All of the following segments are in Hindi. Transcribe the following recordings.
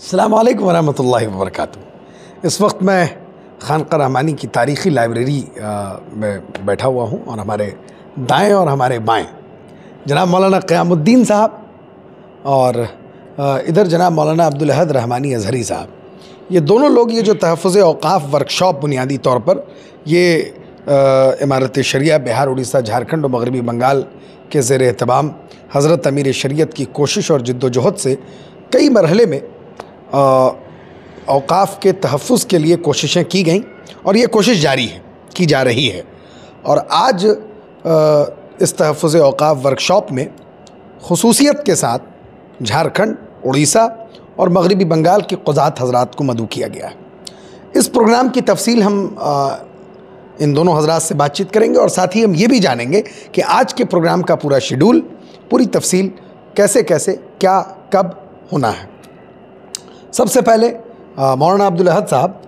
अल्लाम वरहमल वबरक इस वक्त मैं खानका रहमानी की तारीख़ी लाइब्रेरी में बैठा हुआ हूँ और हमारे दाएँ और हमारे बाएँ। जनाब मौलाना क़यामुद्दीन साहब और इधर जनाब मौलाना अब्दुलहद रहमानी अजहरी साहब। ये दोनों लोग ये जो तहफ़ अवकाफ़ वर्कशॉप बुनियादी तौर पर, ये इमारत शरिया, बिहार, उड़ीसा, झारखंड और मगरबी बंगाल के ज़ेर एहतमाम हज़रत अमीर शरीयत की कोशिश और जद्दोजहद से कई मरहले में अवकाफ़ के तहफ़ के लिए कोशिशें की गई और ये कोशिश जारी है की जा रही है। और आज अ, इस तहफ़ अवकाफ़ वर्कशॉप में खसूसियत के साथ झारखंड उड़ीसा और मगरबी बंगाल के क़ुज़ात हजरात को मदू किया गया है। इस प्रोग्राम की तफसील हम अ, इन दोनों हजरात से बातचीत करेंगे और साथ ही हम ये भी जानेंगे कि आज के प्रोग्राम का पूरा शेड्यूल पूरी तफसील कैसे कैसे क्या कब होना है। सबसे पहले मौलाना अब्दुल अहद साहब,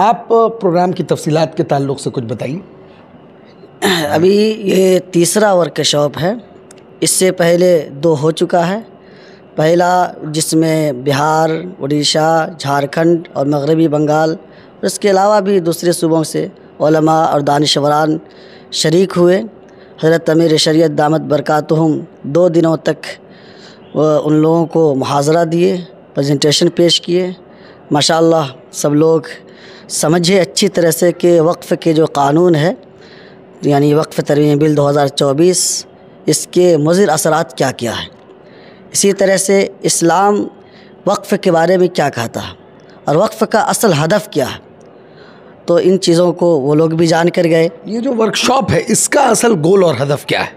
आप प्रोग्राम की तफसीलात के ताल्लुक से कुछ बताइए। अभी ये तीसरा वर्कशॉप है। इससे पहले दो हो चुका है। पहला जिसमें बिहार, उड़ीसा, झारखंड और मगरबी बंगाल, और इसके अलावा भी दूसरे सूबों से उलमा और दानशवरान शरीक हुए। हज़रत अमीर शरीयत दामद बरकातहम दो दिनों तक उन लोगों को मुहाजरा दिए। प्रेजेंटेशन पेश किए। माशाल्लाह सब लोग समझे अच्छी तरह से कि वक्फ़ के जो कानून है, यानी वक्फ़ तरमीम बिल 2024 इसके मुज़र असरात क्या क्या है। इसी तरह से इस्लाम वक्फ़ के बारे में क्या कहता है और वक्फ़ का असल हदफ क्या है तो इन चीज़ों को वो लोग भी जान कर गए। ये जो वर्कशॉप है, इसका असल गोल और हदफ क्या है?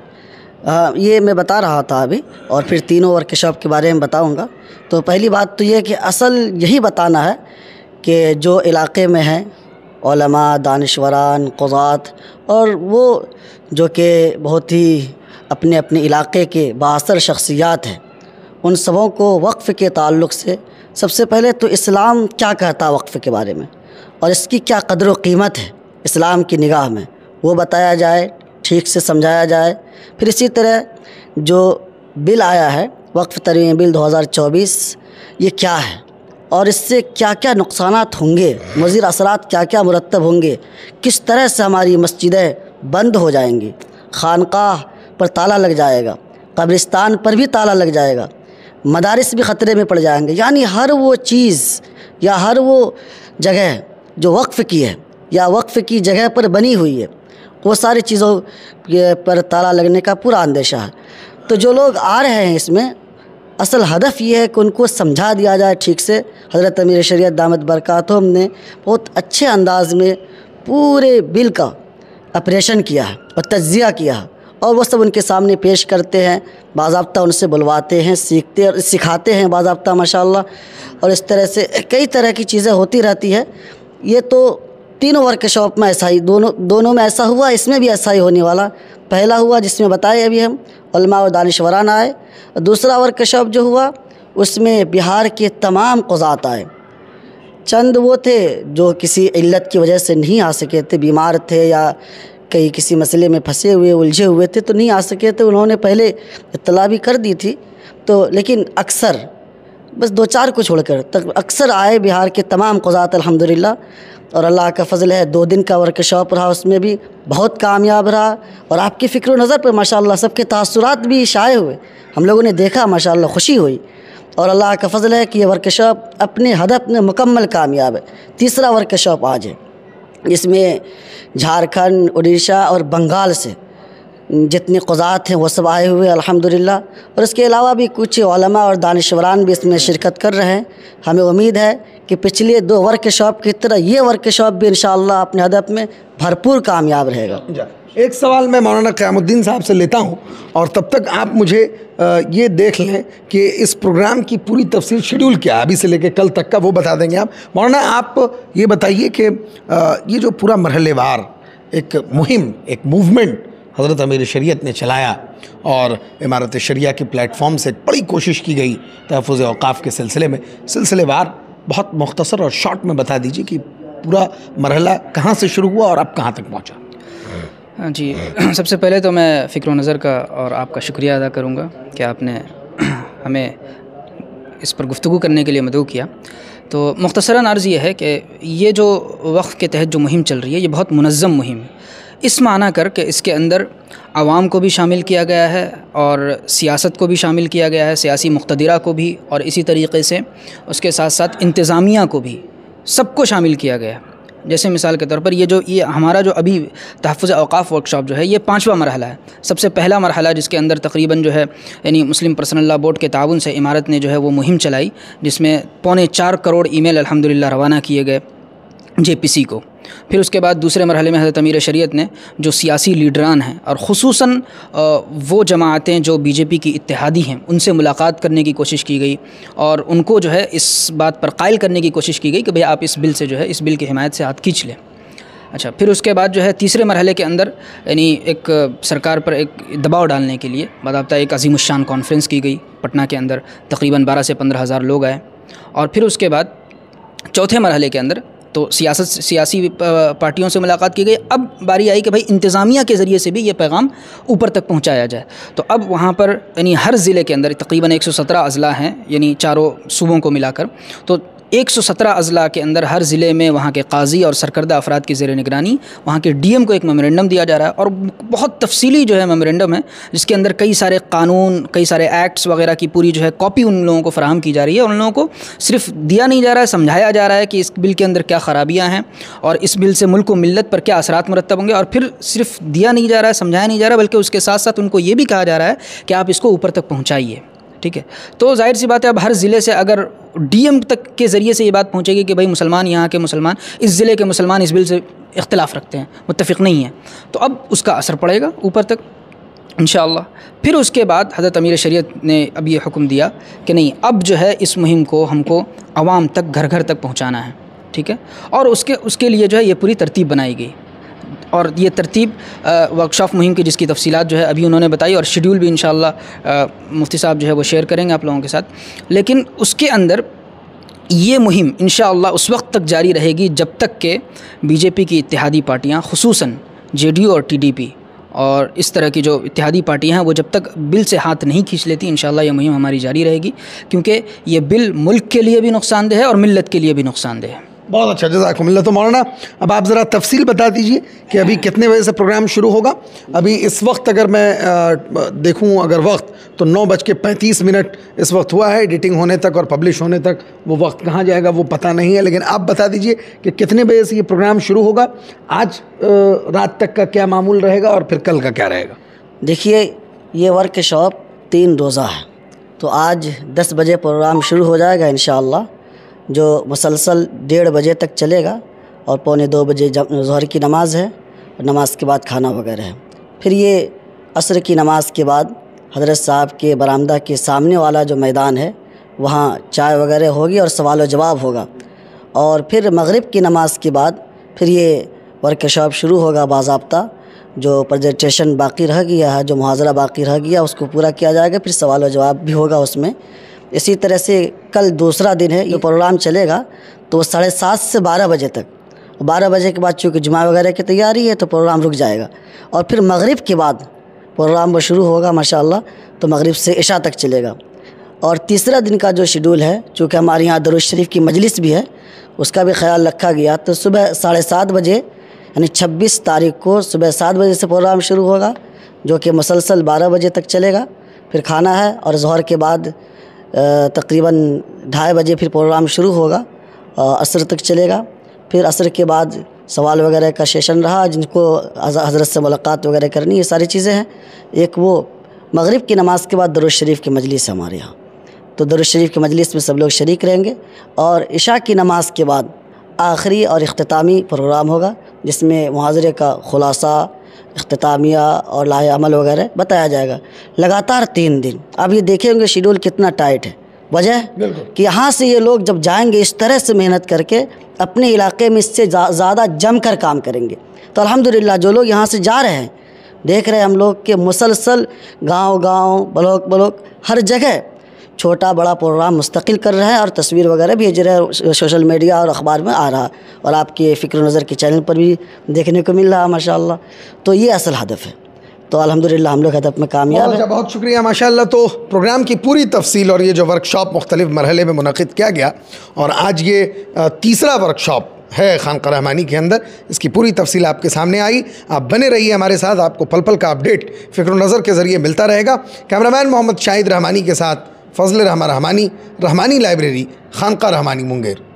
आ, ये मैं बता रहा था अभी और फिर तीनों वर्कशॉप के बारे में बताऊँगा। तो पहली बात तो ये कि असल यही बताना है कि जो इलाके में हैं दानश्वरान क़ुज़ात और वो जो कि बहुत ही अपने अपने इलाके के बासर शख्सियात हैं उन सबों को वक्फ़ के ताल्लुक़ से सबसे पहले तो इस्लाम क्या कहता है वक्फ़ के बारे में? और इसकी क्या कदर व कीमत है इस्लाम की निगाह में? वो बताया जाए ठीक से समझाया जाए। फिर इसी तरह जो बिल आया है, वक्फ़ तरमीम बिल 2024 ये क्या है? और इससे क्या क्या नुकसान होंगे? मज़ीर असरात क्या क्या मुरतब होंगे? किस तरह से हमारी मस्जिदें बंद हो जाएँगी? खानकाह पर ताला लग जाएगा, कब्रिस्तान पर भी ताला लग जाएगा, मदारस भी ख़तरे में पड़ जाएँगे। यानी हर वो चीज़ या हर वो जगह जो वक्फ़ की है, या वक्फ़ की जगह पर बनी हुई है वो सारी चीज़ों पर ताला लगने का पूरा अंदेशा है। तो जो लोग आ रहे हैं इसमें, असल हदफ ये है कि उनको समझा दिया जाए ठीक से। हज़रत अमीर शरीयत दामद बरक़ात ने बहुत अच्छे अंदाज में पूरे बिल का ऑपरेशन किया है और तजिया किया है और वो सब उनके सामने पेश करते हैं बाबा उनसे बुलवाते हैं, सीखते और सिखाते हैं बाबा माशाल्लाह। और इस तरह से कई तरह की चीज़ें होती रहती है। ये तो तीनों वर्कशॉप में ऐसा ही, दोनों दोनों में ऐसा हुआ, इसमें भी ऐसा ही होने वाला। पहला हुआ जिसमें बताए अभी हम, उलमा और दानश्वरान आए। दूसरा वर्कशॉप जो हुआ, उसमें बिहार के तमाम क़ुज़ात आए। चंद वो थे जो किसी इल्लत की वजह से नहीं आ सके थे, बीमार थे या कहीं किसी मसले में फंसे हुए, उलझे हुए थे तो नहीं आ सके थे। उन्होंने पहले इतला भी कर दी थी। तो लेकिन अक्सर बस दो चार को छोड़कर, तक अक्सर आए बिहार के तमाम क़ुज़ात, अल्हम्दुलिल्लाह। और अल्लाह का फ़ज़ल है, दो दिन का वर्कशॉप रहा, उसमें भी बहुत कामयाब रहा। और आपकी फ़िक्र नज़र पर माशाल्लाह सबके तासुरात भी शाये हुए। हम लोगों ने देखा, माशाल्लाह खुशी हुई। और अल्लाह का फ़ज़ल है कि ये वर्कशॉप अपने हदफ में मुकम्मल कामयाब है। तीसरा वर्कशॉप आज है। इसमें झारखंड उड़ीसा और बंगाल से जितने क़ुज़ात हैं वो सब आए हुए, अल्हम्दुलिल्लाह। और इसके अलावा भी कुछ उलमा और दानश्वरान भी इसमें शिरकत कर रहे हैं। हमें उम्मीद है कि पिछले दो वर्कशॉप की तरह ये वर्कशॉप भी इंशाअल्लाह अपने हदफ में भरपूर कामयाब रहेगा। एक सवाल मैं मौलाना क़यामुद्दीन साहब से लेता हूँ, और तब तक आप मुझे ये देख लें कि इस प्रोग्राम की पूरी तफसील शेड्यूल क्या है। अभी से लेकर कल तक का वो बता देंगे आप। मौलाना, आप ये बताइए कि ये जो पूरा मरहलेवार एक मुहिम, एक मूवमेंट हज़रत अमीर शरीयत ने चलाया और इमारत शरिया के प्लेटफॉर्म से बड़ी कोशिश की गई तहफ़ अवकाफ़ के सिलसिले में। सिलसिलेवार बहुत मुख्तसर और शॉर्ट में बता दीजिए कि पूरा मरहला कहाँ से शुरू हुआ और अब कहाँ तक पहुँचा? हाँ जी, सबसे पहले तो मैं फ़िक्र नज़र का और आपका शुक्रिया अदा करूँगा कि आपने हमें इस पर गुफ्तु करने के लिए मदू किया। तो मुख्तसरा अर्ज़ ये है कि ये जो वक़्त के तहत जो मुहिम चल रही है, ये बहुत मुनज़म मुहिम है। इस माना कर कि इसके अंदर आवाम को भी शामिल किया गया है और सियासत को भी शामिल किया गया है, सियासी मुख्तदरा को भी और इसी तरीके से उसके साथ साथ इंतज़ामिया को भी सबको शामिल किया गया जैसे मिसाल के तौर पर ये जो, ये हमारा जो अभी तहफ़ अवकाफ़ वर्कशॉप जो है, ये पाँचवा मरहला है। सबसे पहला मरहला जिसके अंदर तकरीबन जो है, यानी मुस्लिम पर्सनल लॉ बोर्ड के ताउन से इमारत ने जो है वो मुहिम चलाई, जिसमें पौने चार करोड़ ईमेल अल्हम्दुलिल्लाह रवाना किए गए जेपीसी को। फिर उसके बाद दूसरे मरहले में हज़रत अमीर शरीयत ने, जो सियासी लीडरान हैं और ख़ुसूस वो जमातें जो बीजेपी की इतिहादी हैं, उनसे मुलाकात करने की कोशिश की गई और उनको जो है इस बात पर कायल करने की कोशिश की गई कि भाई आप इस बिल से जो है, इस बिल की हिमायत से हाथ खींच लें। अच्छा फिर उसके बाद जो है तीसरे मरहले के अंदर, यानी एक सरकार पर एक दबाव डालने के लिए बाबा एक अजीम शान कॉन्फ्रेंस की गई पटना के अंदर, तकरीबन बारह से पंद्रह हज़ार लोग आए और फिर उसके बाद चौथे मरहले के अंदर तो सियासत, सियासी पार्टियों से मुलाकात की गई। अब बारी आई कि भाई इंतज़ामिया के ज़रिए से भी ये पैगाम ऊपर तक पहुँचाया जाए। तो अब वहाँ पर, यानी हर ज़िले के अंदर तकरीबन 117 अज़ला हैं, यानी चारों सूबों को मिलाकर। तो 117 अज़ला के अंदर हर ज़िले में वहाँ के काजी और सरकर्दा अफराद की ज़ेर निगरानी, वहाँ के डी एम को एक मेमोरेंडम दिया जा रहा है और बहुत तफसीली जो है मेमोरेंडम है, जिसके अंदर कई सारे कानून, कई सारे एक्ट्स वगैरह की पूरी जो है कॉपी उन लोगों को फराहम की जा रही है। उन लोगों को सिर्फ़ दिया नहीं जा रहा है, समझाया जा रहा है कि इस बिल के अंदर क्या ख़राबियाँ हैं और इस बिल से मुल्क व मिलत पर क्या असरात मरतब होंगे और फिर सिर्फ़ दिया नहीं जा रहा है, समझाया नहीं जा रहा बल्कि उसके साथ साथ उनको ये भी कहा जा रहा है कि आप इसको ऊपर तक पहुँचाइए। ठीक है? तो ज़ाहिर सी बात है, अब हर ज़िले से अगर डीएम तक के ज़रिए से ये बात पहुँचेगी कि भाई मुसलमान यहाँ के मुसलमान, इस ज़िले के मुसलमान इस बिल से इख्तलाफ रखते हैं मुतफ़ नहीं है। तो अब उसका असर पड़ेगा ऊपर तक इन फिर उसके बाद हज़रत अमीर शरीयत ने अब ये हुक्म दिया कि नहीं, अब जो है इस मुहिम को हमको आवाम तक घर घर तक पहुँचाना है, ठीक है? और उसके उसके लिए जो है ये पूरी तरतीब बनाई गई। और ये तरतीब वर्कशॉप मुहिम की जिसकी तफसीत जो है अभी उन्होंने बताई और शेड्यूल भी इन मुफ्ती साहब जो है वो शेयर करेंगे आप लोगों के साथ। लेकिन उसके अंदर ये मुहिम इन उस वक्त तक जारी रहेगी जब तक के बीजेपी की इत्तेहादी पार्टियाँ खसूस जे और टीडीपी और इस तरह की जो इत्तेहादी पार्टियाँ हैं वो जब तक बिल से हाथ नहीं खींच लेती इन ये मुहिम हमारी जारी रहेगी। क्योंकि ये बिल मुल्क के लिए भी नुकसानदेह है और मिलत के लिए भी नुकसानदेह है। बहुत अच्छा जजाकुमिल्ला तो मौलाना, अब आप ज़रा तफसील बता दीजिए कि अभी कितने बजे से प्रोग्राम शुरू होगा। अभी इस वक्त अगर मैं देखूँ अगर वक्त तो नौ बज के पैंतीस मिनट इस वक्त हुआ है, एडिटिंग होने तक और पब्लिश होने तक। वो वक्त कहाँ जाएगा वो पता नहीं है, लेकिन आप बता दीजिए कि कितने बजे से ये प्रोग्राम शुरू होगा। आज रात तक का क्या मामूल रहेगा और फिर कल का क्या रहेगा? देखिए, ये वर्कशॉप तीन रोज़ा है। तो आज दस बजे प्रोग्राम शुरू हो जाएगा इन जो मुसलसल डेढ़ बजे तक चलेगा और पौने दो बजे जहर की नमाज़ है नमाज़ के बाद खाना वगैरह है। फिर ये असर की नमाज़ के बाद हज़रत साहब के बरामदा के सामने वाला जो मैदान है, वहाँ चाय वगैरह होगी और सवाल जवाब होगा। और फिर मगरिब की नमाज़ के बाद फिर ये वर्कशॉप शुरू होगा बाबा जो प्रजेंटेशन बाकी रह गया है, जो मुहाजरा बाकी रह गया, उसको पूरा किया जाएगा, फिर सवाल जवाब भी होगा उसमें। इसी तरह से कल दूसरा दिन है, ये प्रोग्राम चलेगा तो साढ़े सात से बारह बजे तक। बारह बजे के बाद चूँकि जुमा वगैरह की तैयारी है तो प्रोग्राम रुक जाएगा। और फिर मगरिब के बाद प्रोग्राम वो शुरू होगा, माशाल्लाह तो मगरिब से इशा तक चलेगा। और तीसरा दिन का जो शेड्यूल है, चूँकि हमारे यहाँ दरुज शरीफ की मजलिस भी है, उसका भी ख्याल रखा गया तो सुबह साढ़े सात बजे, यानी छब्बीस तारीख को सुबह सात बजे से प्रोग्राम शुरू होगा, जो कि मुसलसल बारह बजे तक चलेगा। फिर खाना है और जहर के बाद तकरीबन ढाई बजे फिर प्रोग्राम शुरू होगा असर तक चलेगा। फिर असर के बाद सवाल वगैरह का सेशन रहा, जिनको हज़रत से मुलाकात वगैरह करनी, ये सारी चीज़ें हैं। एक वो मगरिब की नमाज़ के बाद दरुज शरीफ की मजलिस है हमारे यहाँ। तो दरुज शरीफ की मजलिस में सब लोग शरीक रहेंगे और इशा की नमाज़ के बाद आखिरी और अख्तामी प्रोग्राम होगा, जिसमें मुहाजरे का ख़ुलासा अख्तामिया और लाए अमल वगैरह बताया जाएगा। लगातार तीन दिन। अब ये देखे होंगे शेड्यूल कितना टाइट है। वजह? कि यहाँ से ये लोग जब जाएँगे इस तरह से मेहनत करके अपने इलाके में इससे ज़्यादा जम कर काम करेंगे। तो अल्हम्दुलिल्लाह जो लोग यहाँ से जा रहे हैं देख रहे हैं हम लोग के मुसलसल गाँव गाँव ब्लॉक ब्लॉक हर जगह छोटा बड़ा प्रोग्राम मुस्तकिल कर रहा है और तस्वीर वगैरह भेज रहे हैं सोशल मीडिया और अखबार में आ रहा और आपके फ़िक्र नज़र के चैनल पर भी देखने को मिल रहा है माशा तो ये असल हदफ है। तो अलहमदिल्ला हम लोग हदफ में कामयाब हैं। अच्छा बहुत शुक्रिया माशाल्लाह। तो प्रोग्राम की पूरी तफसील और ये जो वर्कशॉप मुख्तलिफ़ मरहले में मुनद किया गया और आज ये तीसरा वर्कशॉप है खानका रहमानी के अंदर। इसकी पूरी तफसील आपके सामने आई। आप बने रहिए हमारे साथ आपको पल पल का अपडेट फ़िक्र नज़र के ज़रिए मिलता रहेगा। कैमरामैन मोहम्मद शाहिद रहमानी के साथ फजल रहमान रहमानी रहमानी लाइब्रेरी खानका रहमानी मुंगेर।